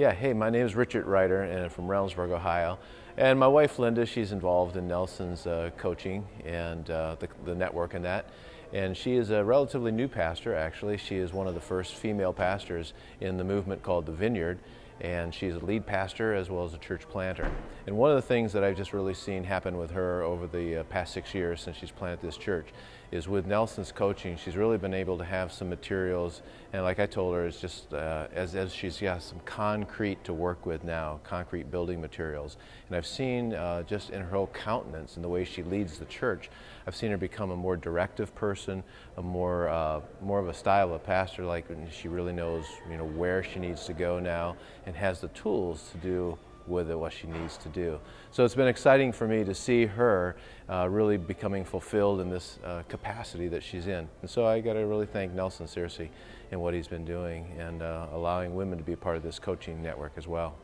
Yeah, hey, my name is Richard Reiter and I'm from Reynoldsburg, Ohio. And my wife Linda, she's involved in Nelson's uh, coaching and uh, the, the network and that. And she is a relatively new pastor, actually. She is one of the first female pastors in the movement called the Vineyard and she's a lead pastor as well as a church planter. And one of the things that I've just really seen happen with her over the uh, past six years since she's planted this church is with Nelson's coaching, she's really been able to have some materials, and like I told her, it's just uh, as, as she's got some concrete to work with now, concrete building materials. And I've seen uh, just in her whole countenance and the way she leads the church, I've seen her become a more directive person, a more, uh, more of a style of pastor, like she really knows, you know, where she needs to go now and has the tools to do with it what she needs to do. So it's been exciting for me to see her uh, really becoming fulfilled in this uh, capacity that she's in. And so I got to really thank Nelson Searcy and what he's been doing and uh, allowing women to be part of this coaching network as well.